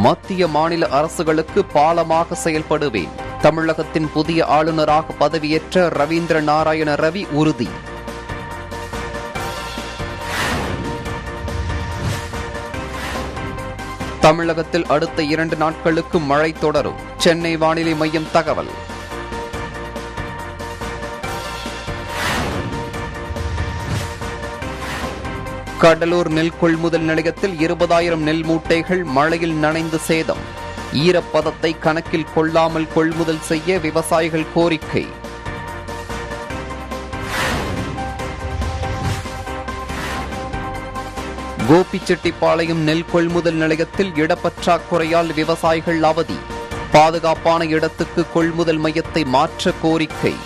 மத்திய மாநில அரசுகளுக்கு பாலமாக செயல்படுவேன். தமிழகத்தின் புதிய ஆளுநராக பதவியேற்ற ரவீந்திர நாராயண ரவி உறுதி. தமிழகத்தில் அடுத்த இரண்டு நாட்களுக்கு மழை தொடரும். சென்னை வானிலை மையம் தகவல். கடலூர் நெல் கொள்முதல் நிலையத்தில் இருபதாயிரம் நெல் மூட்டைகள் மழையில் நனைந்து சேதம். ஈரப்பதத்தை கணக்கில் கொள்ளாமல் கொள்முதல் செய்ய விவசாயிகள் கோரிக்கை. கோபிச்செட்டிப்பாளையம் நெல் கொள்முதல் நிலையத்தில் இடப்பற்றாக்குறையால் விவசாயிகள் அவதி. பாதுகாப்பான இடத்துக்கு கொள்முதல் மையத்தை மாற்ற கோரிக்கை.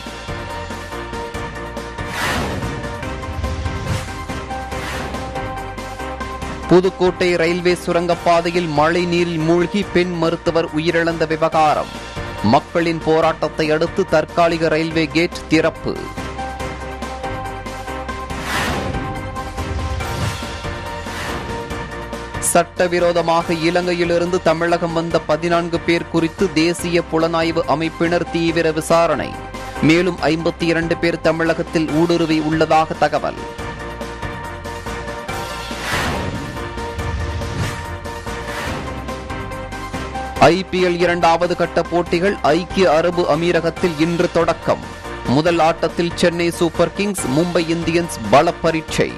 புதுக்கோட்டை ரயில்வே சுரங்கப்பாதையில் மழை நீரில் மூழ்கி பெண் மருத்துவர் உயிரிழந்த விவகாரம். மக்களின் போராட்டத்தை அடுத்து தற்காலிக ரயில்வே கேட் திறப்பு. சட்டவிரோதமாக இலங்கையிலிருந்து தமிழகம் வந்த பதினான்கு பேர் குறித்து தேசிய புலனாய்வு அமைப்பினர் தீவிர விசாரணை. மேலும் ஐம்பத்தி இரண்டு பேர் தமிழகத்தில் ஊடுருவி உள்ளதாக தகவல். ஐபிஎல் இரண்டாவது கட்ட போட்டிகள் ஐக்கிய அரபு அமீரகத்தில் இன்று தொடக்கம். முதல் ஆட்டத்தில் Chennai Super Kings Mumbai Indians பல பரீட்சை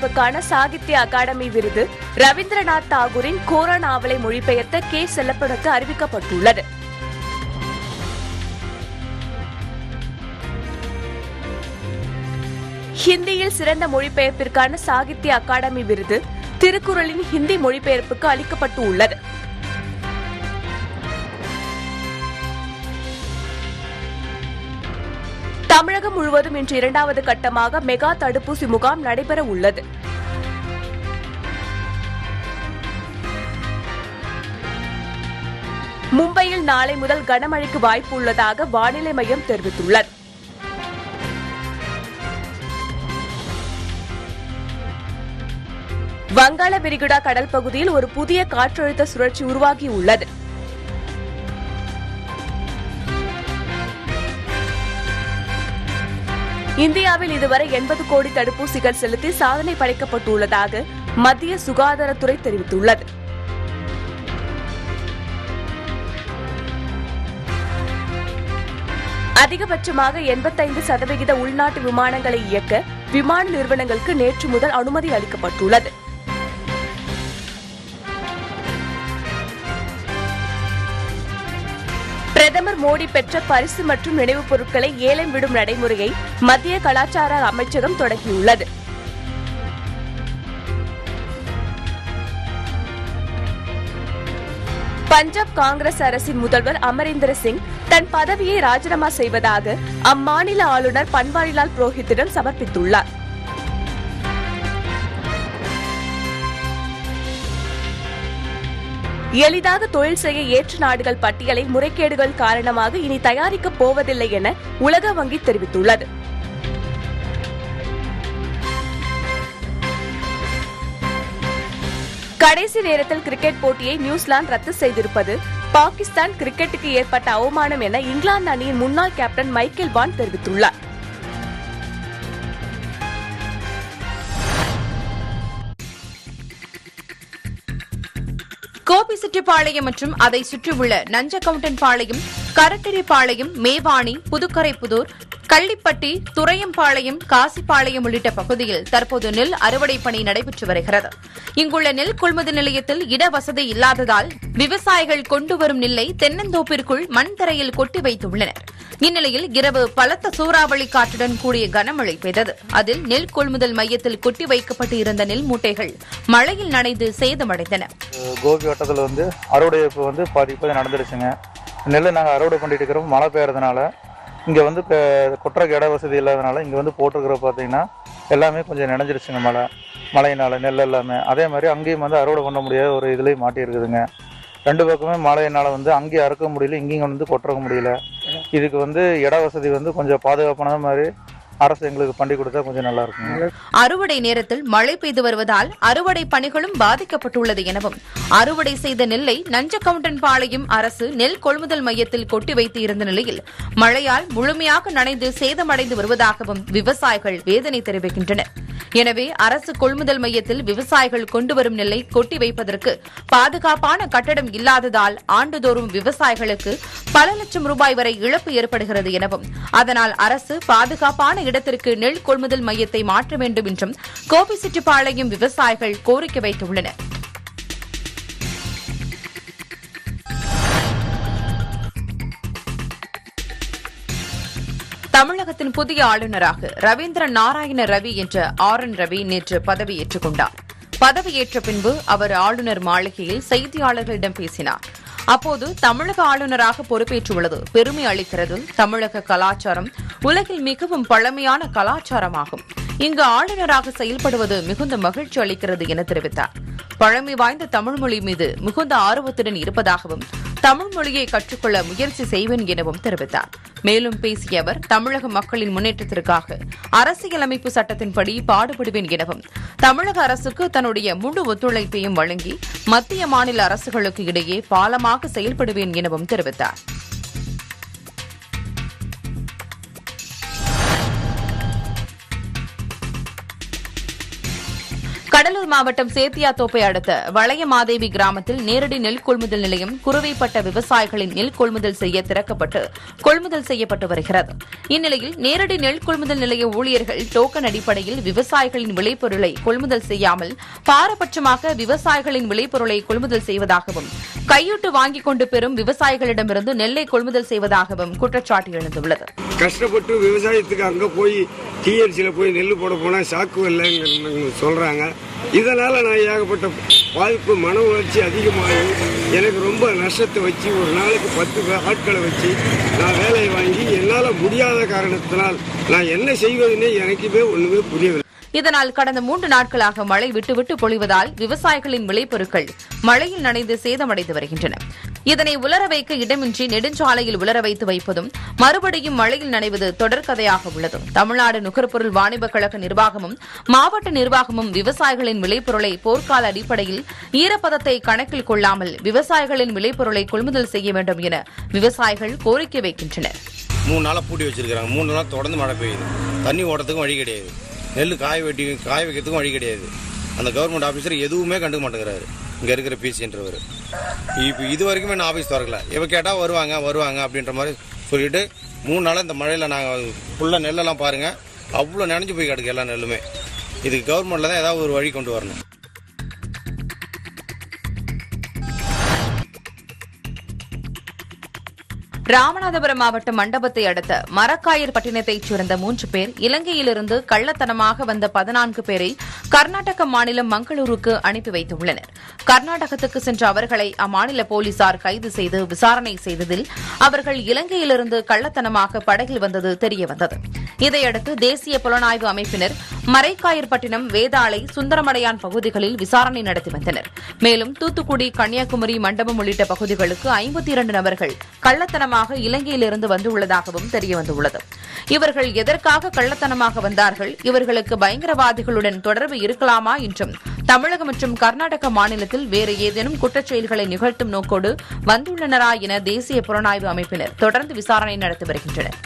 சிறந்த மொழிபெயர்ப்புக்கான சாகித்ய அகாடமி விருது ரவீந்திரநாத் தாகூரின் கோரா நாவலை மொழிபெயர்த்த கே. செல்லப்பனுக்கு அறிவிக்கப்பட்டுள்ளது. ஹிந்தியில் சிறந்த மொழிபெயர்ப்பிற்கான சாகித்ய அகாடமி விருது திருக்குறளின் ஹிந்தி மொழிபெயர்ப்புக்கு அளிக்கப்பட்டு உள்ளது தமிழகம் முழுவதும் இன்று இரண்டாவது கட்டமாக மெகா தடுப்பூசி முகாம் நடைபெற உள்ளது. மும்பையில் நாளை முதல் கனமழைக்கு வாய்ப்பு உள்ளதாக வானிலை மையம் தெரிவித்துள்ளது. வங்காள விரிகுடா கடல் பகுதியில் ஒரு புதிய காற்றழுத்த சுழற்சி உருவாகியுள்ளது. இந்தியாவில் இதுவரை எண்பது கோடி தடுப்பூசிகள் செலுத்தி சாதனை படைக்கப்பட்டுள்ளதாக மத்திய சுகாதாரத்துறை தெரிவித்துள்ளது. அதிகபட்சமாக எண்பத்தைந்து சதவிகித உள்நாட்டு விமானங்களை இயக்க விமான நிறுவனங்களுக்கு நேற்று முதல் அனுமதி அளிக்கப்பட்டுள்ளது. பிரதமர் மோடி பெற்ற பரிசு மற்றும் நினைவுப் பொருட்களை ஏலம் விடும் நடைமுறையை மத்திய கலாச்சார அமைச்சகம் தொடங்கியுள்ளது பஞ்சாப் காங்கிரஸ் அரசின் முதல்வர் அமரேந்திர சிங் தன் பதவியை ராஜினாமா செய்வதாக அம்மாநில ஆளுநர் பன்வாரிலால் புரோஹித்திடம் சமர்ப்பித்துள்ளார். எளிதாக தொழில் செய்ய ஏற்ற நாடுகள் பட்டியலை முறைகேடுகள் காரணமாக இனி தயாரிக்கப் போவதில்லை என உலக வங்கி தெரிவித்துள்ளது. கடைசி நேரத்தில் கிரிக்கெட் போட்டியை நியூசிலாந்து ரத்து செய்திருப்பது பாகிஸ்தான் கிரிக்கெட்டுக்கு ஏற்பட்ட அவமானம் என இங்கிலாந்து அணியின் முன்னாள் கேப்டன் மைக்கேல் வான் தெரிவித்துள்ளார். கோபி கோபிச்செட்டிப்பாளையம் மற்றும் அதை சுற்றியுள்ள நஞ்சக்கவுண்டன் பாளையம் கரட்டிரிப்பாளையம் மேவாணி புதுக்கரைப்புதூர் கள்ளிப்பட்டி துறையம்பாளையம் காசிப்பாளையம் உள்ளிட்ட பகுதியில் தற்போது நெல் அறுவடை பணி நடைபெற்று வருகிறது. இங்குள்ள நெல் கொள்முதல் நிலையத்தில் இடவசதி இல்லாததால் விவசாயிகள் கொண்டு வரும் நெல்லை தென்னந்தோப்பிற்குள் மண் தரையில் கொட்டி வைத்துள்ளனர். இந்நிலையில் இரவு பலத்த சூறாவளி காற்றுடன் கூடிய கனமழை பெய்தது. அதில் நெல் கொள்முதல் மையத்தில் கொட்டி வைக்கப்பட்டு இருந்த நெல் மூட்டைகள் மழையில் நனைந்து சேதமடைந்தன. கோபி வட்டத்தில் வந்து அறுவடை வந்து பாதி நடந்துருச்சுங்க நெல் நாங்கள் அறுவடை பண்ணிட்டு இருக்கிறோம். மழை பெய்யறதுனால. இங்கே வந்து இப்போ கொட்டுறக்கு இட வசதி இல்லாதனால இங்கே வந்து போட்டிருக்கிற பார்த்தீங்கன்னா எல்லாமே கொஞ்சம் நினைஞ்சிருச்சுங்க மழை. மழையினால நெல் எல்லாமே. அதே மாதிரி அங்கேயும் வந்து அறுவடை பண்ண முடியாத ஒரு இதுலேயும் மாட்டியிருக்குதுங்க. ரெண்டு பக்கமே மழையினால வந்து அங்கேயும் அறுக்க முடியல இங்கேயும் வந்து கொட்டுற முடியல. இதுக்கு வந்து இட வசதி வந்து கொஞ்சம் பாதுகாப்பான மாதிரி அரசு எங்களுக்கு பண்ணி கொடுத்தா கொஞ்சம் நல்லா இருக்கும். அறுவடை நேரத்தில் மழை பெய்து வருவதால் அறுவடை பணிகளும் பாதிக்கப்பட்டுள்ளது எனவும். அறுவடை செய்த நெல்லை நஞ்சக்கவுண்டன் பாளையம் அரசு நெல் கொள்முதல் மையத்தில் கொட்டி வைத்து இருந்த நிலையில் மழையால் முழுமையாக நனைந்து சேதமடைந்து வருவதாகவும் விவசாயிகள் வேதனை தெரிவிக்கின்றனர். எனவே அரசு கொள்முதல் மையத்தில் விவசாயிகள் கொண்டு வரும் நெல்லை கொட்டி வைப்பதற்கு பாதுகாப்பான கட்டடம் இல்லாததால் ஆண்டுதோறும் விவசாயிகளுக்கு பல லட்சம் ரூபாய் வரை இழப்பு ஏற்படுகிறது எனவும் அதனால் அரசு பாதுகாப்பான இடத்திற்கு நெல் கொள்முதல் மையத்தை மாற்ற வேண்டும் என்றும் கோபிச்செட்டிப்பாளையம் விவசாயிகள் கோரிக்கை வைத்துள்ளனர். தமிழகத்தின் புதிய ஆளுநராக ரவீந்திர நாராயண ரவி என்ற ஆர் என் ரவி நேற்று பதவியேற்றுக் கொண்டார். பதவியேற்ற பின்பு அவர் ஆளுநர் மாளிகையில் செய்தியாளர்களிடம் பேசினார். அப்போது தமிழக ஆளுநராக பொறுப்பேற்றுள்ளது பெருமை அளிக்கிறது தமிழக கலாச்சாரம் உலகில் மிகவும் பழமையான கலாச்சாரமாகும். இங்கு ஆளுநராக செயல்படுவது மிகுந்த மகிழ்ச்சி அளிக்கிறது என தெரிவித்தார். பழமை வாய்ந்த தமிழ் மொழி மீது மிகுந்த ஆர்வத்துடன் இருப்பதாகவும் தமிழ் மொழியை கற்றுக்கொள்ள முயற்சி செய்வேன் எனவும் தெரிவித்தார். மேலும் பேசிய அவர் தமிழக மக்களின் முன்னேற்றத்திற்காக அரசியலமைப்பு சட்டத்தின்படி பாடுபடுவேன் எனவும் தமிழக அரசுக்கு தன்னுடைய முழு ஒத்துழைப்பையும் வழங்கி மத்திய மாநில அரசுகளுக்கு இடையே பாலமாக செயல்படுவேன் எனவும் தெரிவித்தார். கடலூர் மாவட்டம் சேத்தியாத்தோப்பை அடுத்த வளையமாதேவி கிராமத்தில் நேரடி நெல் கொள்முதல் நிலையம் குறுவைப்பட்ட விவசாயிகளின் நெல் கொள்முதல் செய்ய திறக்கப்பட்டு கொள்முதல் செய்யப்பட்டு வருகிறது. இந்நிலையில் நேரடி நெல் கொள்முதல் நிலைய ஊழியர்கள் டோக்கன் அடிப்படையில் விவசாயிகளின் விளைபொருளை கொள்முதல் செய்யாமல் பாரபட்சமாக விவசாயிகளின் விளைபொருளை கொள்முதல் செய்வதாகவும் கையூட்டு வாங்கிக் கொண்டு பெறும் விவசாயிகளிடமிருந்து நெல்லை கொள்முதல் செய்வதாகவும் குற்றச்சாட்டு எழுந்துள்ளது. கஷ்டப்பட்டு விவசாயத்துக்கு அங்க போய் டிஎன்சியில் போய் நெல் போட போனால் சாக்கு இல்லைன்னு சொல்கிறாங்க இதனால் நான் ஏகப்பட்ட பாதிப்பு மன உணர்ச்சி அதிகமாகி எனக்கு ரொம்ப நஷ்டத்தை வச்சு ஒரு நாளைக்கு பத்து ஆட்களை வச்சு நான் வேலையை வாங்கி என்னால் முடியாத காரணத்தினால் நான் என்ன செய்வதுன்னே எனக்குமே ஒன்றுமே புரியவில்லை. இதனால் கடந்த மூன்று நாட்களாக மழை விட்டுவிட்டு பொழிவதால் விவசாயிகளின் விளைபொருட்கள் மழையில் நனைந்து சேதமடைந்து வருகின்றன. இதனை உலர வைக்க இடமின்றி நெடுஞ்சாலையில் உலர வைத்து வைப்பதும் மறுபடியும் மழையில் நனைவது தொடர்கதையாக உள்ளது. தமிழ்நாடு நுகர்பொருள் வாணிபக் கழக நிர்வாகமும் மாவட்ட நிர்வாகமும் விவசாயிகளின் விளைபொருளை போர்க்கால அடிப்படையில் ஈரப்பதத்தை கணக்கில் கொள்ளாமல் விவசாயிகளின் விளைபொருளை கொள்முதல் செய்ய வேண்டும் என விவசாயிகள் கோரிக்கை வைக்கின்றனர். மூணு நாளாக பூட்டி வச்சிருக்காங்க மூணு நாள் தொடர்ந்து மழை பெய்யுது. தண்ணி ஓடத்துக்கும் வழி கிடையாது. நெல் காய வெட்டி காய வைக்கிறதுக்கும் வழி கிடையாது. அந்த கவர்மெண்ட் ஆஃபீஸர் எதுவுமே கண்டுக்க மாட்டேங்கிறாரு. இங்கே இருக்கிற பிசின்றவர் இப்போ இது வரைக்குமே நான் ஆஃபீஸ் திறக்கல. இவ கேட்டால் வருவாங்க வருவாங்க அப்படின்ற மாதிரி சொல்லிட்டு மூணு நாளாக இந்த மழையில் நாங்கள் ஃபுல்லாக நெல்லெல்லாம் பாருங்கள் அவ்வளோ நினைஞ்சு போய் கிடக்கு எல்லா நெல்லுமே. இதுக்கு கவர்மெண்ட்டில் தான் ஏதாவது ஒரு வழி கொண்டு வரணும். ராமநாதபுரம் மாவட்டம் மண்டபத்தை அடுத்த மரக்காயர் பட்டினத்தைச் சேர்ந்த மூன்று பேர் இலங்கையிலிருந்து கள்ளத்தனமாக வந்த பதினான்கு பேரை கர்நாடக மாநிலம் மங்களூருக்கு அனுப்பி வைத்துள்ளனர். கர்நாடகத்துக்கு சென்ற அவர்களை அம்மாநில போலீசார் கைது செய்து விசாரணை செய்ததில் அவர்கள் இலங்கையிலிருந்து கள்ளத்தனமாக படகில் வந்தது தெரியவந்தது. இதையடுத்து தேசிய புலனாய்வு அமைப்பினர் மரைக்காயர்பட்டினம் வேதாளை சுந்தரமடையான் பகுதிகளில் விசாரணை நடத்தி வந்தனர். மேலும் தூத்துக்குடி கன்னியாகுமரி மண்டபம் உள்ளிட்ட பகுதிகளுக்கு ஐம்பத்தி இரண்டு நபர்கள் கள்ளத்தனமாக இலங்கையிலிருந்து வந்துள்ளதாகவும் தெரியவந்துள்ளது. இவர்கள் எதற்காக கள்ளத்தனமாக வந்தார்கள்? இவர்களுக்கு பயங்கரவாதிகளுடன் தொடர்பு இருக்கலாமா என்றும் தமிழகம் மற்றும் கர்நாடக மாநிலத்தில் வேறு ஏதேனும் குற்றச் செயல்களை நிகழ்த்தும் நோக்கோடு வந்துள்ளனரா என தேசிய புலனாய்வு அமைப்பினர் தொடர்ந்து விசாரணை நடத்தி வருகின்றனர்.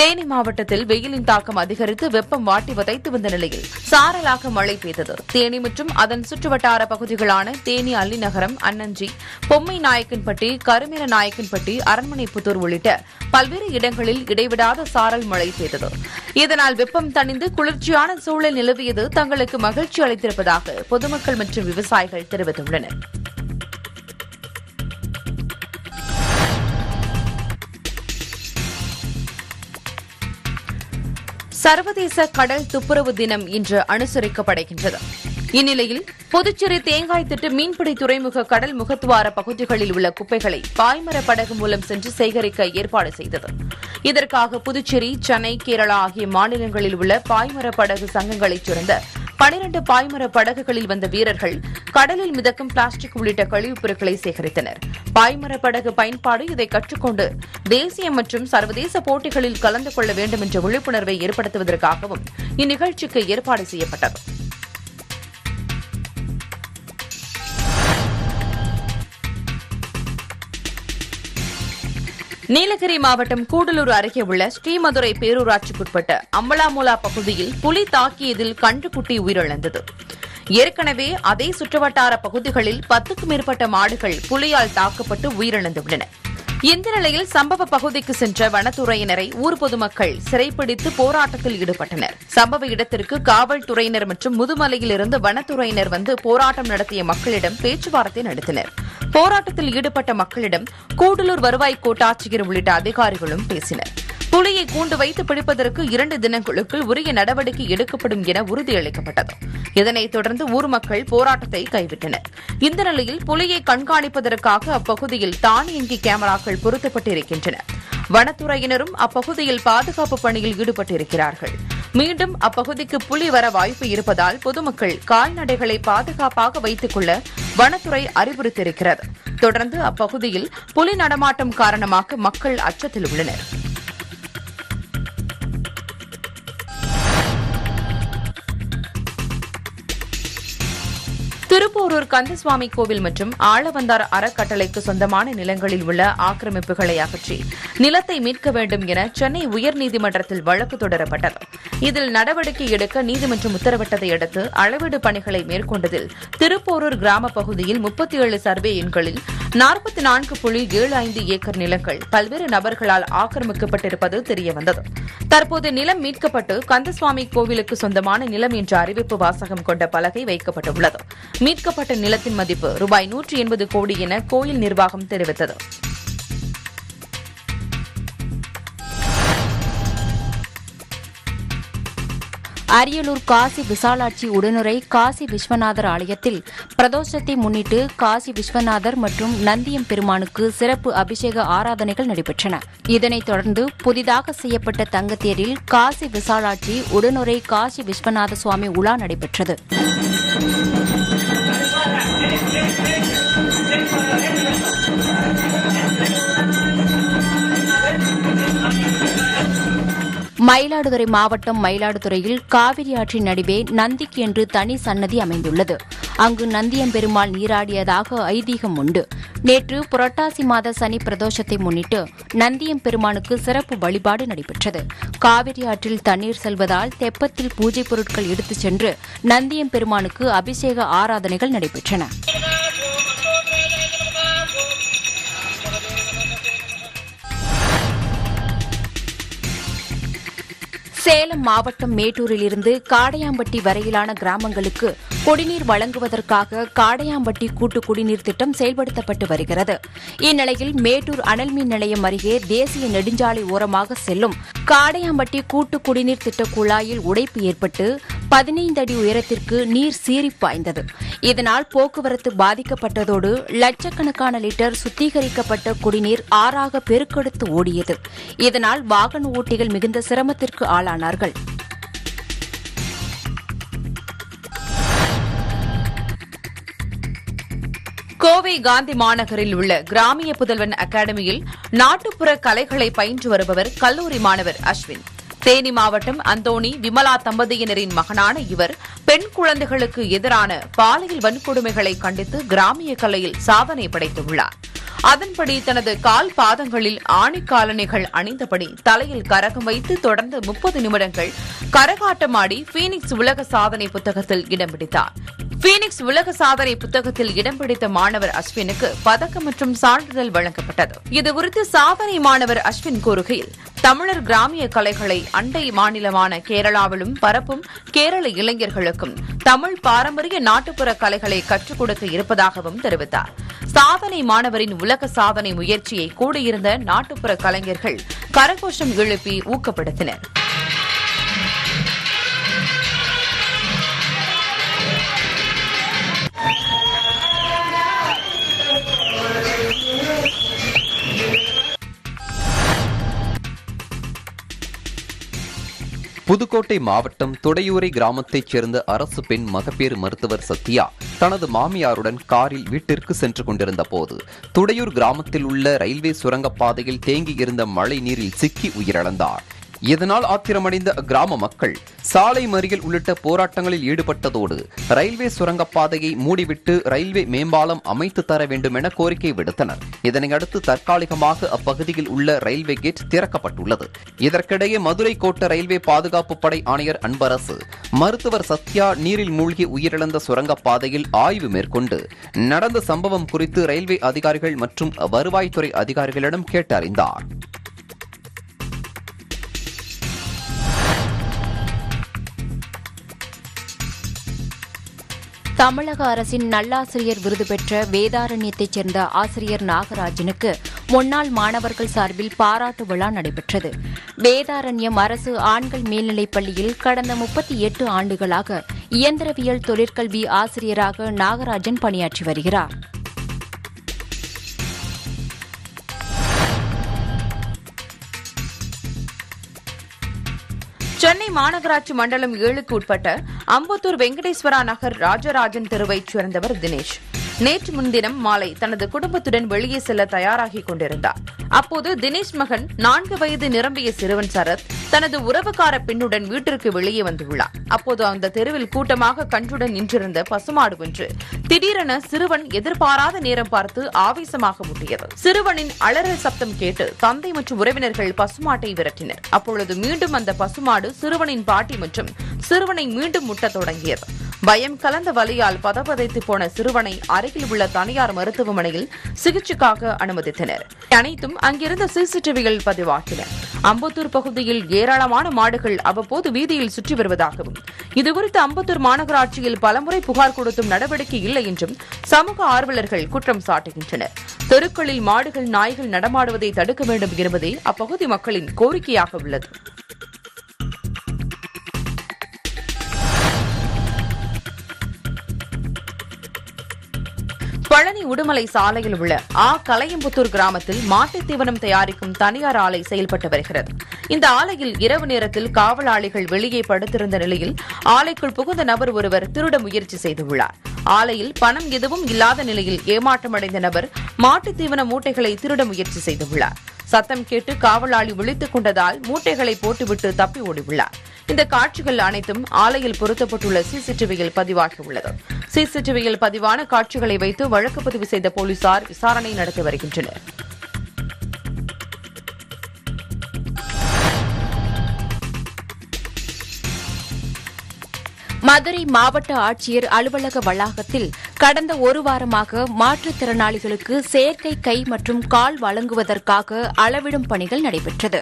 தேனி மாவட்டத்தில் வெயிலின் தாக்கம் அதிகரித்து வெப்பம் வாட்டி வதைத்து வந்த நிலையில் சாரலாக மழை பெய்தது. தேனி மற்றும் அதன் சுற்றுவட்டார பகுதிகளான தேனி அல்லிநகரம் அன்னஞ்சி பொம்மை நாயக்கன்பட்டி கருமீர நாயக்கன்பட்டி அரண்மனைப்புத்தூர் உள்ளிட்ட பல்வேறு இடங்களில் இடைவிடாத சாரல் மழை பெய்தது. இதனால் வெப்பம் தணிந்து குளிர்ச்சியான சூழல் நிலவியது. தங்களுக்கு மகிழ்ச்சி அளித்திருப்பதாக பொதுமக்கள் மற்றும் விவசாயிகள் தெரிவித்துள்ளனர். சர்வதேச கடல் துப்புரவு தினம் இன்று அனுசரிக்கப்படுகின்றது. இந்நிலையில் புதுச்சேரி தேங்காய் திட்டு மீன்பிடி துறைமுக கடல் முகத்துவார பகுதிகளில் உள்ள குப்பைகளை பாய்மர படகு மூலம் சென்று சேகரிக்க ஏற்பாடு செய்தது. இதற்காக புதுச்சேரி சென்னை கேரளா ஆகிய மாநிலங்களில் உள்ள பாய்மர படகு சங்கங்களைச் சேர்ந்த பனிரண்டு பாய்மர படகுகளில் வந்த வீரர்கள் கடலில் மிதக்கும் பிளாஸ்டிக் உள்ளிட்ட கழிவுப் பொருட்களை சேகரித்தனர். பாய்மர படகு பயன்பாடு இதை கற்றுக்கொண்டு தேசிய மற்றும் சர்வதேச போட்டிகளில் கலந்து கொள்ள வேண்டும் என்ற விழிப்புணர்வை ஏற்படுத்துவதற்காகவும் இந்நிகழ்ச்சிக்கு ஏற்பாடு செய்யப்பட்டது. நீலகிரி மாவட்டம் கூடலூர் அருகே உள்ள ஸ்ரீமதுரை பேரூராட்சிக்குட்பட்ட அம்பலாமுலா பகுதியில் புலி தாக்கியதில் கன்றுக்குட்டி உயிரிழந்தது. ஏற்கனவே அதே சுற்றுவட்டார பகுதிகளில் பத்துக்கும் மேற்பட்ட மாடுகள் புலியால் தாக்கப்பட்டு உயிரிழந்துள்ளன இந்த நிலையில் சம்பவ பகுதிக்கு சென்ற வனத்துறையினரை ஊர் பொதுமக்கள் சிறைப்பிடித்து போராட்டத்தில் ஈடுபட்டனர். சம்பவ இடத்திற்கு காவல்துறையினர் மற்றும் முதுமலையில் இருந்து வனத்துறையினர் வந்து போராட்டம் நடத்திய மக்களிடம் பேச்சுவார்த்தை நடத்தினர். போராட்டத்தில் ஈடுபட்ட மக்களிடம் கூடலூர் வருவாய் கோட்டாட்சியர் உள்ளிட்ட அதிகாரிகளும் பேசினர். புலியை கூண்டு வைத்து பிடிப்பதற்கு இரண்டு தினங்களுக்குள் உரிய நடவடிக்கை எடுக்கப்படும் என உறுதியளிக்கப்பட்டது. இதனைத் தொடர்ந்து ஊர் மக்கள் போராட்டத்தை கைவிட்டனர். இந்த நிலையில் புலியை கண்காணிப்பதற்காக அப்பகுதியில் தானியங்கி கேமராக்கள் பொருத்தப்பட்டிருக்கின்றன. வனத்துறையினரும் அப்பகுதியில் பாதுகாப்பு பணியில் ஈடுபட்டிருக்கிறார்கள். மீண்டும் அப்பகுதிக்கு புலி வர வாய்ப்பு இருப்பதால் பொதுமக்கள் கால்நடைகளை பாதுகாப்பாக வைத்துக் கொள்ள வனத்துறை அறிவுறுத்தியிருக்கிறது. தொடர்ந்து அப்பகுதியில் புலி நடமாட்டம் காரணமாக மக்கள் அச்சத்தில் உள்ளனர். திருப்போரூர் கந்தசுவாமி கோவில் மற்றும் ஆளவந்தார் அறக்கட்டளைக்கு சொந்தமான நிலங்களில் உள்ள ஆக்கிரமிப்புகளை அகற்றி நிலத்தை மீட்க வேண்டும் என சென்னை உயர்நீதிமன்றத்தில் வழக்கு தொடரப்பட்டது. இதில் நடவடிக்கை எடுக்க நீதிமன்றம் உத்தரவிட்டதை அடுத்து அளவீடு பணிகளை மேற்கொண்டதில் திருப்போரூர் கிராம பகுதியில் முப்பத்தி ஏழு சர்வே எண்களில் நாற்பத்தி நான்கு புள்ளி ஏழு ஐந்து ஏக்கர் நிலங்கள் பல்வேறு நபர்களால் ஆக்கிரமிக்கப்பட்டிருப்பது தெரியவந்தது. தற்போது நிலம் மீட்கப்பட்டு கந்தசுவாமி கோவிலுக்கு சொந்தமான நிலம் என்ற அறிவிப்பு வாசகம் கொண்ட பலகை வைக்கப்பட்டுள்ளது. மீட்கப்பட்ட நிலத்தின் மதிப்பு ரூபாய் நூற்றி எண்பது கோடி என கோயில் நிர்வாகம் தெரிவித்தது. அரியலூர் காசி விசாலாட்சி உடனுரை காசி விஸ்வநாதர் ஆலயத்தில் பிரதோஷத்தை முன்னிட்டு காசி விஸ்வநாதர் மற்றும் நந்தியம் பெருமானுக்கு சிறப்பு அபிஷேக ஆராதனைகள் நடைபெற்றன. இதனைத் தொடர்ந்து புதிதாக செய்யப்பட்ட தங்கத்தேரில் காசி விசாலாட்சி உடனுரை காசி விஸ்வநாத சுவாமி உலா நடைபெற்றது. மயிலாடுதுறை மாவட்டம் மயிலாடுதுறையில் காவிரி ஆற்றின் நடுவே நந்திக்கு என்று தனி சன்னதி அமைந்துள்ளது. அங்கு நந்தியம்பெருமாள் நீராடியதாக ஐதீகம் உண்டு. நேற்று புரட்டாசி மாத சனி பிரதோஷத்தை முன்னிட்டு நந்தியம்பெருமானுக்கு சிறப்பு வழிபாடு நடைபெற்றது. காவிரி ஆற்றில் தண்ணீர் செல்வதால் தெப்பத்தில் பூஜை பொருட்கள் எடுத்துச் சென்று நந்தியம்பெருமானுக்கு அபிஷேக ஆராதனைகள் நடைபெற்றன. சேலம் மாவட்டம் மேட்டூரிலிருந்து காடையாம்பட்டி வரையிலான கிராமங்களுக்கு குடிநீர் வழங்குவதற்காக காடையாம்பட்டி கூட்டு குடிநீர் திட்டம் செயல்படுத்தப்பட்டு வருகிறது. இந்நிலையில் மேட்டூர் அனல் மின் நிலையம் அருகே தேசிய நெடுஞ்சாலை ஓரமாக செல்லும் காடையாம்பட்டி கூட்டு குடிநீர் திட்ட குழாயில் உடைப்பு ஏற்பட்டு பதினைந்து அடி உயரத்திற்கு நீர் சீறி பாய்ந்தது. இதனால் போக்குவரத்து பாதிக்கப்பட்டதோடு லட்சக்கணக்கான லிட்டர் சுத்திகரிக்கப்பட்ட குடிநீர் ஆறாக பெருக்கெடுத்து ஓடியது. இதனால் வாகன ஓட்டிகள் மிகுந்த சிரமத்திற்கு ஆளானார்கள். கோவை காந்தி மாநகரில் உள்ள கிராமிய புதல்வன் அகாடமியில் நாட்டுப்புற கலைகளை பயின்று வருபவர் கல்லூரி மாணவர் அஸ்வின். தேனி மாவட்டம் அந்தோணி விமலா தம்பதியினரின் மகனான இவர் பெண் குழந்தைகளுக்கு எதிரான பாலியல் வன்கொடுமைகளை கண்டித்து கிராமிய கலையில் சாதனை படைத்துள்ளார் அதன்படி தனது கால் பாதங்களில் ஆணிக்காலணிகள் அணிந்தபடி தலையில் கரகம் வைத்து தொடர்ந்து முப்பது நிமிடங்கள் கரகாட்டமாடி பீனிக்ஸ் உலக சாதனை புத்தகத்தில் இடம் பிடித்தார். பீனிக்ஸ் உலக சாதனை புத்தகத்தில் இடம் பிடித்த மாணவர் அஸ்வினுக்கு பதக்கம் மற்றும் சான்றிதழ் வழங்கப்பட்டது. இதுகுறித்து சாதனை மாணவர் அஸ்வின் கூறுகையில் தமிழர் கிராமிய கலைகளை அண்டை மாநிலமான கேரளாவிலும் பரப்பும் கேரள இளைஞர்களுக்கும் தமிழ் பாரம்பரிய நாட்டுப்புற கலைகளை கற்றுக் கொடுக்க இருப்பதாகவும் தெரிவித்தார். சாதனை மாணவரின் உலக சாதனை முயற்சியை கூடியிருந்த நாட்டுப்புற கலைஞர்கள் கரகோஷம் எழுப்பி ஊக்கப்படுத்தினர். புதுக்கோட்டை மாவட்டம் துடையூரை கிராமத்தைச் சேர்ந்த அரசு பெண் மகப்பேறு மருத்துவர் சத்யா தனது மாமியாருடன் காரில் வீட்டிற்கு சென்று கொண்டிருந்த போது துடையூர் கிராமத்தில் உள்ள ரயில்வே சுரங்கப்பாதையில் தேங்கி இருந்த மழை நீரில் சிக்கி உயிரிழந்தார். இதனால் ஆத்திரமடைந்த கிராம மக்கள் சாலை மறியல் உள்ளிட்ட போராட்டங்களில் ஈடுபட்டதோடு ரயில்வே சுரங்கப்பாதையை மூடிவிட்டு ரயில்வே மேம்பாலம் அமைத்து தர வேண்டும் என கோரிக்கை விடுத்தனர். இதனையடுத்து தற்காலிகமாக அப்பகுதியில் உள்ள ரயில்வே கேட் திறக்கப்பட்டுள்ளது. இதற்கிடையே மதுரை கோட்ட ரயில்வே பாதுகாப்பு படை ஆணையர் அன்பரசு மருத்துவர் சத்யா நீரில் மூழ்கி உயிரிழந்த சுரங்கப்பாதையில் ஆய்வு மேற்கொண்டு நடந்த சம்பவம் குறித்து ரயில்வே அதிகாரிகள் மற்றும் வருவாய்த்துறை அதிகாரிகளிடம் கேட்டறிந்தார். தமிழக அரசின் நல்லாசிரியர் விருது பெற்ற வேதாரண்யத்தைச் சேர்ந்த ஆசிரியர் நாகராஜனுக்கு முன்னாள் மாணவர்கள் சார்பில் பாராட்டு விழா நடைபெற்றது. வேதாரண்யம் அரசு ஆண்கள் மேல்நிலைப் பள்ளியில் கடந்த முப்பத்தி எட்டு ஆண்டுகளாக இயந்திரவியல் தொழிற்கல்வி ஆசிரியராக நாகராஜன் பணியாற்றி வருகிறார். சென்னை மாநகராட்சி மண்டலம் ஏழுக்கு உட்பட்ட அம்பத்தூர் வெங்கடேஸ்வரா நகர் ராஜராஜன் தெருவைச் சேர்ந்தவர் தினேஷ். நேற்று முன்தினம் மாலை தனது குடும்பத்துடன் வெளியே செல்ல தயாராகிக் கொண்டிருந்தார். அப்போது தினேஷ் மகன் நான்கு வயது நிரம்பிய சிறுவன் சரத் தனது உறவுக்கார பெண்ணுடன் வீட்டிற்கு வெளியே வந்துள்ளார். அப்போது அந்த தெருவில் கூட்டமாக கன்றுடன் நின்றிருந்த பசுமாடு ஒன்று திடீரென சிறுவன் எதிர்பாராத நேரம் பார்த்து ஆவேசமாக முட்டியது. சிறுவனின் அலறல் சப்தம் கேட்டு தந்தை மற்றும் உறவினர்கள் பசுமாட்டை விரட்டினர். அப்பொழுது மீண்டும் அந்த பசுமாடு சிறுவனின் பாட்டி மற்றும் சிறுவனை மீண்டும் முட்டத் தொடங்கியது. பயம் கலந்த வலியால் பதபதைத்து போன சிறுவனை அரை அருகில் உள்ள தனியார் மருத்துவமனையில் சிகிச்சைக்காக அனுமதித்தனர். அனைத்தும் அங்கிருந்த சிசிடிவியில் பதிவாகின. அம்பத்தூர் பகுதியில் ஏராளமான மாடுகள் அவ்வப்போது வீதியில் சுற்றி வருவதாகவும் இதுகுறித்து அம்பத்தூர் மாநகராட்சியில் பலமுறை புகார் கொடுத்தும் நடவடிக்கை இல்லை என்றும் சமூக ஆர்வலர்கள் குற்றம் சாட்டுகின்றனர். தெருக்களில் மாடுகள் நாய்கள் நடமாடுவதை தடுக்க வேண்டும் என்பதே அப்பகுதி மக்களின் கோரிக்கையாக உள்ளது. பழனி உடுமலை சாலையில் உள்ள ஆ கலையம்புத்தூர் கிராமத்தில் மாட்டுத் தீவனம் தயாரிக்கும் தனியார் ஆலை செயல்பட்டு வருகிறது. இந்த ஆலையில் இரவு நேரத்தில் காவலாளிகள் வெளியே படுத்திருந்த நிலையில் ஆலைக்குள் புகுந்த நபர் ஒருவர் திருட முயற்சி செய்துள்ளார். ஆலையில் பணம் எதுவும் இல்லாத நிலையில் ஏமாற்றமடைந்த நபர் மாட்டுத் தீவன மூட்டைகளை திருட முயற்சி செய்துள்ளார். சத்தம் கேட்டு காவலாளி விழித்துக் கொண்டதால் மூட்டைகளை போட்டுவிட்டு தப்பி ஓடியுள்ளார். இந்த காட்சிகள் அனைத்தும் ஆலையில் பொருத்தப்பட்டுள்ள சிசிடிவியில் பதிவாகியுள்ளது. சிசிடிவியில் பதிவான காட்சிகளை வைத்து வழக்கு பதிவு செய்த போலீசார் விசாரணை நடத்தி வருகின்றனர். மதுரை மாவட்ட ஆட்சியர் அலுவலக வளாகத்தில் கடந்த ஒரு வாரமாக மாற்றுத்திறனாளிகளுக்கு செயற்கை கை மற்றும் கால் வழங்குவதற்காக அளவிடும் பணிகள் நடைபெற்றது.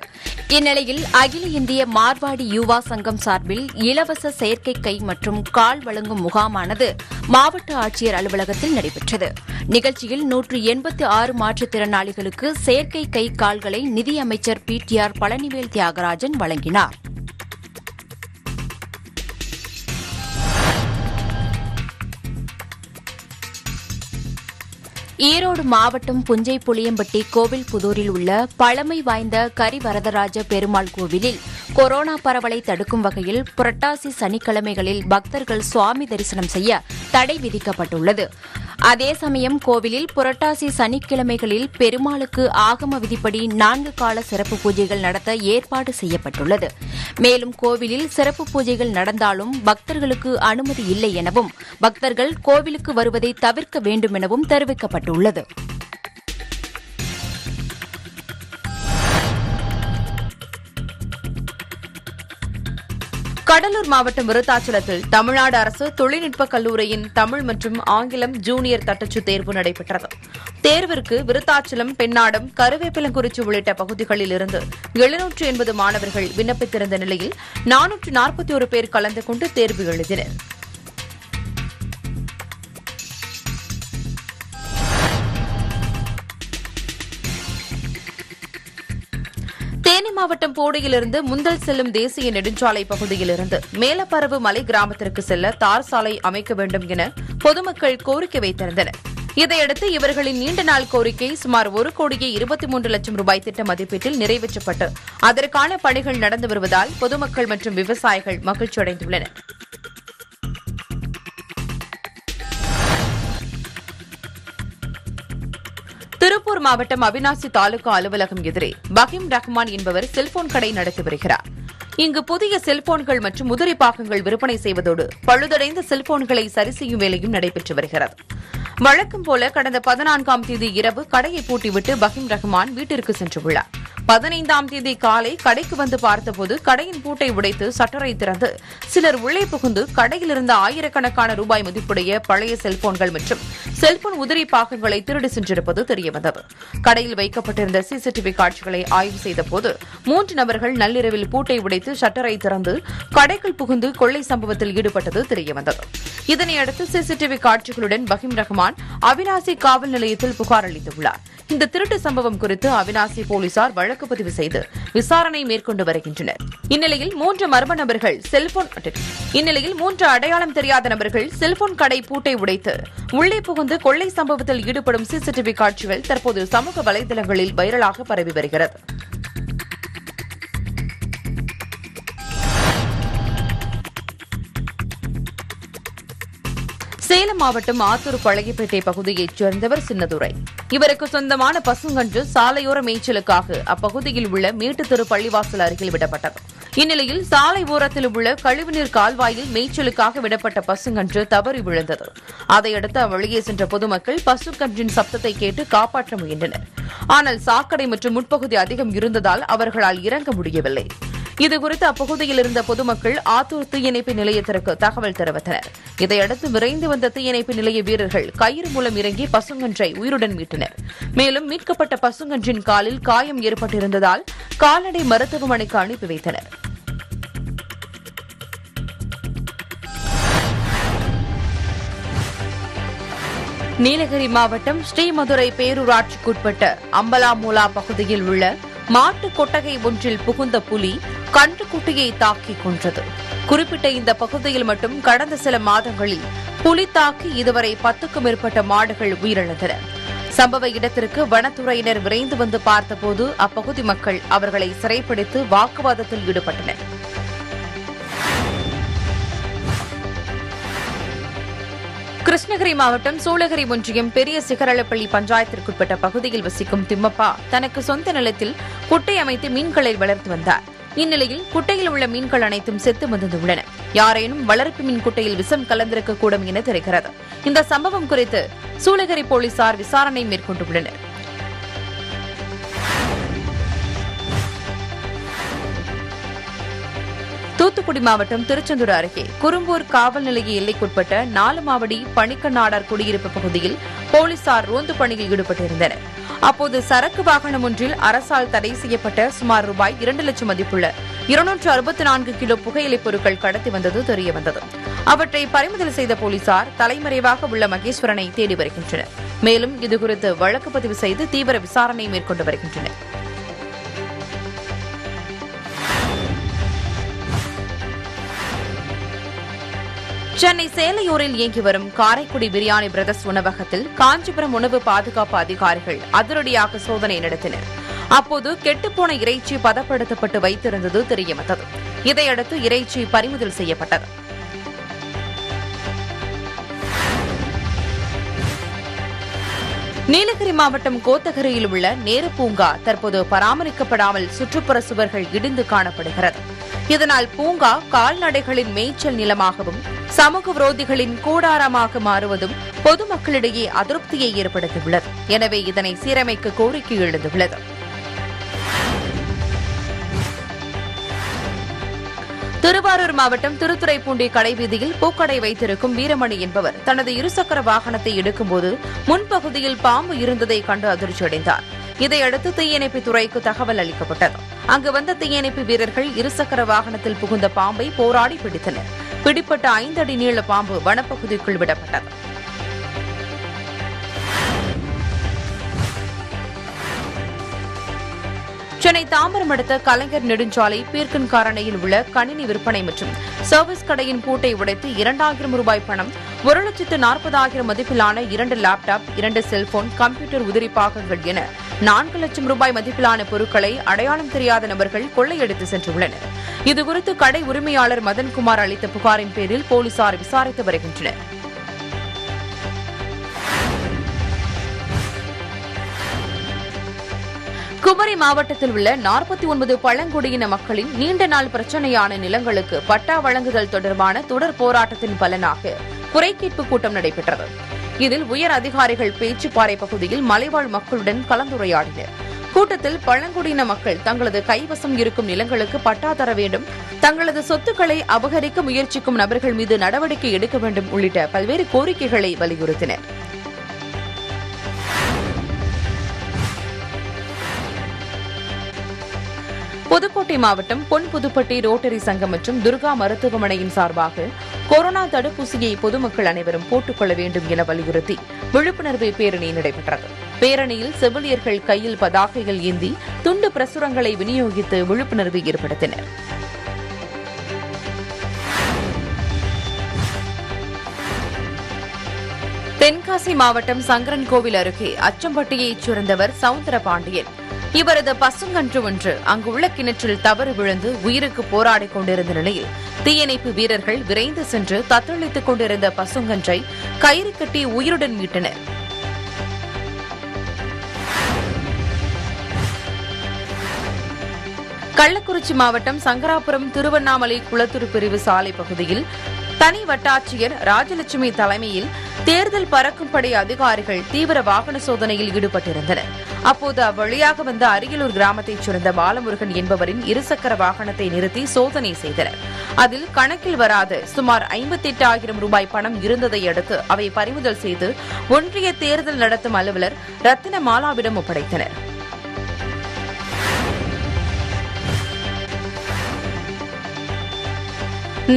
இந்நிலையில் அகில இந்திய மார்வாடி யுவா சங்கம் சார்பில் இலவச செயற்கை கை மற்றும் கால் வழங்கும் முகாமானது மாவட்ட ஆட்சியர் அலுவலகத்தில் நடைபெற்றது. நிகழ்ச்சியில் நூற்று எண்பத்தி ஆறு மாற்றுத்திறனாளிகளுக்கு செயற்கை கை கால்களை நிதியமைச்சர் P T R Palanivel Thiagarajan வழங்கினார். ஈரோடு மாவட்டம் புஞ்சை புளியம்பட்டி கோவில் புதூரில் உள்ள பழமை வாய்ந்த கரிவரதராஜ பெருமாள் கோவிலில் கொரோனா பரவலை தடுக்கும் வகையில் புரட்டாசி சனிக்கிழமைகளில் பக்தர்கள் சுவாமி தரிசனம் செய்ய தடை விதிக்கப்பட்டுள்ளது. அதே சமயம் கோவிலில் புரட்டாசி சனிக்கிழமைகளில் பெருமாளுக்கு ஆகம விதிப்படி நான்கு கால சிறப்பு பூஜைகள் நடத்த ஏற்பாடு செய்யப்பட்டுள்ளது. மேலும் கோவிலில் சிறப்பு பூஜைகள் நடந்தாலும் பக்தர்களுக்கு அனுமதி இல்லை எனவும் பக்தர்கள் கோவிலுக்கு வருவதை தவிர்க்க வேண்டும் எனவும் தெரிவிக்கப்பட்டுள்ளது. கடலூர் மாவட்டம் விருத்தாச்சலத்தில் தமிழ்நாடு அரசு தொழில்நுட்ப கல்லூரியின் தமிழ் மற்றும் ஆங்கிலம் ஜூனியர் தட்டச்சு தேர்வு நடைபெற்றது. தேர்விற்கு விருத்தாச்சலம் பெண்ணாடம் கருவேப்பிலங்குறிச்சி உள்ளிட்ட பகுதிகளில் இருந்து எழுநூற்று எண்பது மாணவர்கள் விண்ணப்பித்திருந்த நிலையில் நானூற்று நாற்பத்தி ஒரு பேர் கலந்து கொண்டு தேர்வு எழுதினர். மாவட்டம் போடியிலிருந்து முந்தல் செல்லும் தேசிய நெடுஞ்சாலை பகுதியிலிருந்து மேலப்பரவு மலை கிராமத்திற்கு செல்ல தார் சாலை அமைக்க வேண்டும் என பொதுமக்கள் கோரிக்கை வைத்திருந்தனர். இதையடுத்து இவர்களின் நீண்ட நாள் கோரிக்கை சுமார் ஒரு கோடியே இருபத்தி மூன்று லட்சம் ரூபாய் திட்ட மதிப்பீட்டில் நிறைவேற்றப்பட்டு அதற்கான பணிகள் நடந்து வருவதால் பொதுமக்கள் மற்றும் விவசாயிகள் மகிழ்ச்சியடைந்துள்ளனர். திருப்பூர் மாவட்டம் அவினாசி தாலுகா அலுவலகம் எதிரே பஹீம் ரஹ்மான் என்பவர் செல்போன் கடை நடத்தி வருகிறார். இங்கு புதிய செல்போன்கள் மற்றும் உதிரி பாகங்கள் விற்பனை செய்வதோடு பழுதடைந்த செல்போன்களை சரி செய்யும் வேலையும் நடைபெற்று வருகிறது. வழக்கம் போல கடந்த பதினான்காம் தேதி இரவு கடையை பூட்டிவிட்டு பஹீம் ரஹ்மான் வீட்டிற்கு சென்றுள்ளார். பதினைந்தாம் தேதி காலை கடைக்கு வந்து பார்த்தபோது கடையின் பூட்டை உடைத்து சட்டரை திறந்து சிலர் உள்ளே புகுந்து கடையில் இருந்த ஆயிரக்கணக்கான ரூபாய் மதிப்புடைய பழைய செல்போன்கள் மற்றும் செல்போன் உதிரி பாகங்களை திருடி சென்றிருப்பது தெரியவந்தது. கடையில் வைக்கப்பட்டிருந்த சிசிடிவி காட்சிகளை ஆய்வு செய்தபோது மூன்று நபர்கள் நள்ளிரவில் பூட்டை உடைத்து ஷட்டரை திறந்து கடைக்குள் புகுந்து கொள்ளை சம்பவத்தில் ஈடுபட்டது தெரியவந்தது. இதனையடுத்து சிசிடிவி காட்சிகளுடன் பஹீம் ரஹ்மான் அவினாசி காவல் நிலையத்தில் புகார் அளித்துள்ளார். இந்த திருட்டு சம்பவம் குறித்து அவினாசி போலீசார் வழக்கு பதிவு செய்து விசாரணை மேற்கொண்டு வருகின்றனர். இந்நிலையில் மூன்று மர்ம நபர்கள் செல்போன் இந்நிலையில் மூன்று அடையாளம் தெரியாத நபர்கள் செல்போன் கடை பூட்டை உடைத்து உள்ளே புகுந்து கொள்ளை சம்பவத்தில் ஈடுபடும் சிசிடிவி காட்சிகள் தற்போது சமூக வலைதளங்களில் வைரலாக பரவி வருகிறது. சேலம் மாவட்டம் ஆத்தூர் பழகிப்பேட்டை பகுதியைச் சேர்ந்தவர் சின்னதுரை. இவருக்கு சொந்தமான பசுங்கன்று சாலையோர மேய்ச்சலுக்காக அப்பகுதியில் உள்ள மேட்டுத்தெரு பள்ளிவாசல் அருகில் விடப்பட்டது. இந்நிலையில் சாலை ஓரத்தில் உள்ள கழிவுநீர் கால்வாயில் மேய்ச்சலுக்காக விடப்பட்ட பசுங்கன்று தவறி விழுந்தது. அதையடுத்து அவ்வழியே சென்ற பொதுமக்கள் பசுக்கன்றின் சப்தத்தை கேட்டு காப்பாற்ற முயன்றனர். ஆனால் சாக்கடை மற்றும் முட்பகுதி அதிகம் இருந்ததால் அவர்களால் இறங்க முடியவில்லை. இதுகுறித்து அப்பகுதியில் இருந்த பொதுமக்கள் ஆத்தூர் தீயணைப்பு நிலையத்திற்கு தகவல் தெரிவித்தனர். இதையடுத்து விரைந்து வந்த தீயணைப்பு நிலைய வீரர்கள் கயிறு மூலம் இறங்கி பசுங்கன்றை உயிருடன் மீட்டனர். மேலும் மீட்கப்பட்ட பசுங்கன்றின் காலில் காயம் ஏற்பட்டிருந்ததால் கால்நடை மருத்துவமனைக்கு அனுப்பி வைத்தனர். நீலகிரி மாவட்டம் ஸ்ரீமதுரை பேரூராட்சிக்குட்பட்ட அம்பலாமூலா பகுதியில் உள்ள மாட்டு கொட்டகை ஒன்றில் புகுந்த புலி கன்றுக்குட்டியை தாக்கி கொன்றது. குறிப்பிட்ட இந்த பகுதியில் மட்டும் கடந்த சில மாதங்களில் புலி தாக்கி இதுவரை பத்துக்கும் மேற்பட்ட மாடுகள் உயிரிழந்தன. சம்பவ இடத்திற்கு வனத்துறையினர் விரைந்து வந்து பார்த்தபோது அப்பகுதி மக்கள் அவர்களை சிறைப்பிடித்து வாக்குவாதத்தில் ஈடுபட்டனர். கிருஷ்ணகிரி மாவட்டம் சூளகிரி ஒன்றியம் பெரிய சிகரளப்பள்ளி பஞ்சாயத்திற்குட்பட்ட பகுதியில் வசிக்கும் திம்மப்பா தனக்கு சொந்த நிலத்தில் குட்டை அமைத்து மீன்களை வளர்த்து வந்தார். இந்நிலையில் குட்டையில் உள்ள மீன்கள் அனைத்தும் செத்து வந்துள்ளன யாரேனும் வளர்ப்பு மீன் குட்டையில் விஷம் கலந்திருக்கக்கூடும் என தெரிகிறது. இந்த சம்பவம் குறித்து சூளகிரி போலீசார் விசாரணை மேற்கொண்டுள்ளனர். தூத்துக்குடி மாவட்டம் திருச்செந்தூர் அருகே குறும்பூர் காவல் நிலைய எல்லைக்குட்பட்ட நாலுமாவடி பணிக்கநாடார் குடியிருப்பு பகுதியில் போலீசார் ரோந்து பணியில் ஈடுபட்டிருந்தனர். அப்போது சரக்கு வாகனம் ஒன்றில் அரசால் தடை செய்யப்பட்ட சுமார் ரூபாய் இரண்டு லட்சம் மதிப்புள்ள இருநூற்று அறுபத்தி நான்கு கிலோ புகையிலைப் பொருட்கள் கடத்தி வந்தது தெரியவந்தது அவற்றை பறிமுதல் செய்த போலீசார் தலைமறைவாக உள்ள மகேஸ்வரனை தேடி வருகின்றனர். மேலும் இதுகுறித்து வழக்கு பதிவு செய்து தீவிர விசாரணை மேற்கொண்டு வருகின்றனர். சென்னை சேலையூரில் இயங்கி வரும் காரைக்குடி பிரியாணி பிரதர்ஸ் உணவகத்தில் காஞ்சிபுரம் உணவு பாதுகாப்பு அதிகாரிகள் அதிரடியாக சோதனை நடத்தினர். அப்போது கெட்டுப்போன இறைச்சி பதப்படுத்தப்பட்டு வைத்திருந்தது தெரியவந்தது. இதையடுத்து இறைச்சி பறிமுதல் செய்யப்பட்டது. நீலகிரி மாவட்டம் கோத்தகிரியில் உள்ள நேரு பூங்கா தற்போது பராமரிக்கப்படாமல் சுற்றுப்புற சுவர்கள் இடிந்து காணப்படுகிறது. இதனால் பூங்கா கால்நடைகளின் மேய்ச்சல் நிலமாகவும் சமூக விரோதிகளின் கூடாரமாக மாறுவதும் பொதுமக்களிடையே அதிருப்தியை ஏற்படுத்தியுள்ளது. எனவே இதனை சீரமைக்க கோரிக்கை எழுந்துள்ளது. திருவாரூர் மாவட்டம் திருத்துறைப்பூண்டி கடைவீதியில் பூக்கடை வைத்திருக்கும் வீரமணி என்பவர் தனது இருசக்கர வாகனத்தை எடுக்கும்போது முன்பகுதியில் பாம்பு இருந்ததை கண்டு அதிர்ச்சியடைந்தார். இதையடுத்து தீயணைப்பு துறைக்கு தகவல் அளிக்கப்பட்டது. அங்கு வந்த தீயணைப்பு வீரர்கள் இருசக்கர வாகனத்தில் புகுந்த பாம்பை போராடி பிடித்தனர். பிடிப்பட்ட ஐந்து அடி நீள பாம்பு வனப்பகுதிக்குள் விடப்பட்டது. சென்னை தாம்பரம் அடுத்த கலைஞர் நெடுஞ்சாலை பீர்க்கன்காரணையில் உள்ள கணினி விற்பனை மற்றும் சர்வீஸ் கடையின் பூட்டை உடைத்து இரண்டாயிரம் ரூபாய் பணம் ஒரு லட்சத்து நாற்பதாயிரம் மதிப்பிலான இரண்டு லேப்டாப் இரண்டு செல்போன் கம்ப்யூட்டர் உதிரி பாகங்கள் என நான்கு லட்சம் ரூபாய் மதிப்பிலான பொருட்களை அடையாளம் தெரியாத நபர்கள் கொள்ளையடித்து சென்றுள்ளனர். இதுகுறித்து கடை உரிமையாளர் மதன்குமார் அளித்த புகாரின் பேரில் போலீசார் விசாரித்து வருகின்றனர். குமரி மாவட்டத்தில் உள்ள நாற்பத்தி ஒன்பது பழங்குடியின மக்களின் நீண்ட நாள் பிரச்சினையான நிலங்களுக்கு பட்டா வழங்குதல் தொடர்பான தொடர் போராட்டத்தின் பலனாக குறைகேட்பு கூட்டம் நடைபெற்றது. இதில் உயர் அதிகாரிகள் பேச்சுப்பாறை பகுதியில் மலைவாழ் மக்களுடன் கலந்துரையாடினர். கூட்டத்தில் பழங்குடியின மக்கள் தங்களது கைவசம் இருக்கும் நிலங்களுக்கு பட்டா தர வேண்டும் தங்களது சொத்துக்களை அபகரிக்க முயற்சிக்கும் நபர்கள் மீது நடவடிக்கை எடுக்க வேண்டும் உள்ளிட்ட பல்வேறு கோரிக்கைகளை வலியுறுத்தினர். புதுக்கோட்டை மாவட்டம் பொன் புதுப்பட்டி ரோட்டரி சங்கம் மற்றும் துர்கா மருத்துவமனையின் சார்பாக கொரோனா தடுப்பூசியை பொதுமக்கள் அனைவரும் போட்டுக்கொள்ள வேண்டும் என வலியுறுத்தி விழிப்புணர்வு பேரணி நடைபெற்றது. பேரணியில் செவிலியர்கள் கையில் பதாகைகள் ஏந்தி துண்டு பிரசுரங்களை விநியோகித்து விழிப்புணர்வு ஏற்படுத்தினர். தென்காசி மாவட்டம் சங்கரன்கோவில் அருகே அச்சம்பட்டியைச் சேர்ந்தவர் சவுந்தர பாண்டியன் இவரது பசுங்கன்று ஒன்று அங்குள்ள கிணற்றில் தவறு விழுந்து உயிருக்கு போராடிக் கொண்டிருந்த நிலையில் தீயணைப்பு வீரர்கள் விரைந்து சென்று தத்தளித்துக் கொண்டிருந்த பசுங்கன்றை கயிறு கட்டி உயிருடன் மீட்டனர். கள்ளக்குறிச்சி மாவட்டம் சங்கராபுரம் திருவண்ணாமலை குளத்தூர் பிரிவு சாலை பகுதியில் தனி வட்டாட்சியர் ராஜலட்சுமி தலைமையில் தேர்தல் பறக்கும் படை அதிகாரிகள் தீவிர வாகன சோதனையில் ஈடுபட்டிருந்தனர். அப்போது அவ்வழியாக வந்த அரியலூர் கிராமத்தைச் சேர்ந்த பாலமுருகன் என்பவரின் இருசக்கர வாகனத்தை நிறுத்தி சோதனை செய்தனர். அதில் கணக்கில் வராத சுமார் ஐம்பத்தெட்டு ஆயிரம் ரூபாய் பணம் இருந்ததை அடுத்து அவை பறிமுதல் செய்து ஒன்றிய தேர்தல் நடத்தும் அலுவலர் ரத்தின மாலாவிடம் ஒப்படைத்தனர்.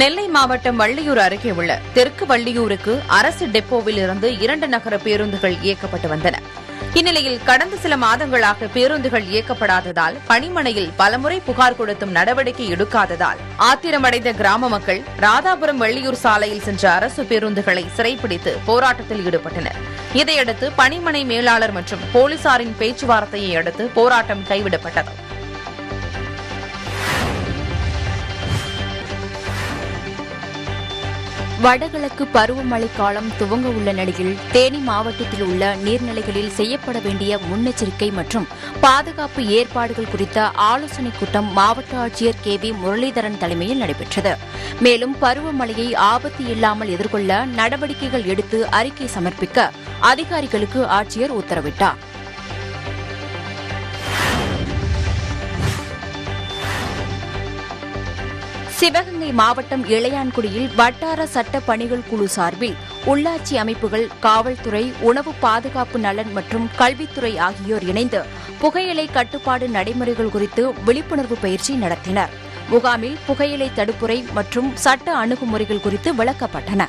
நெல்லை மாவட்டம் வள்ளியூர் அருகே உள்ள தெற்கு வள்ளியூருக்கு அரசு டெப்போவில் இருந்து இரண்டு நகர பேருந்துகள் இயக்கப்பட்டு வந்தன. இந்நிலையில் கடந்த சில மாதங்களாக பேருந்துகள் இயக்கப்படாததால் பணிமனையில் பலமுறை புகார் கொடுத்தும் நடவடிக்கை எடுக்காததால் ஆத்திரமடைந்த கிராம மக்கள் ராதாபுரம் வள்ளியூர் சாலையில் சென்ற அரசு பேருந்துகளை சிறைப்பிடித்து போராட்டத்தில் ஈடுபட்டனர். இதையடுத்து பணிமனை மேலாளர் மற்றும் போலீசாரின் பேச்சுவார்த்தையை அடுத்து போராட்டம் கைவிடப்பட்டது. வடகிழக்கு பருவமழை காலம் துவங்க உள்ள நிலையில் தேனி மாவட்டத்தில் உள்ள நீர்நிலைகளில் செய்யப்பட வேண்டிய முன்னெச்சரிக்கை மற்றும் பாதுகாப்பு ஏற்பாடுகள் குறித்த ஆலோசனைக் கூட்டம் மாவட்ட ஆட்சியர் கே வி முரளிதரன் தலைமையில் நடைபெற்றது. மேலும் பருவமழையை ஆபத்து இல்லாமல் எதிர்கொள்ள நடவடிக்கைகள் எடுத்து அறிக்கை சமர்ப்பிக்க அதிகாரிகளுக்கு ஆட்சியர் உத்தரவிட்டார். சிவகங்கை மாவட்டம் இளையான்குடியில் வட்டார சட்ட பணிகள் குழு சார்பில் உள்ளாட்சி அமைப்புகள் காவல்துறை உணவு பாதுகாப்பு நலன் மற்றும் கல்வித்துறை ஆகியோர் இணைந்து புகையிலை கட்டுப்பாடு நடைமுறைகள் குறித்து விழிப்புணர்வு பயிற்சி நடத்தினர். முகாமில் புகையிலை தடுப்புரை மற்றும் சட்ட அணுகுமுறைகள் குறித்து விளக்கப்பட்டன.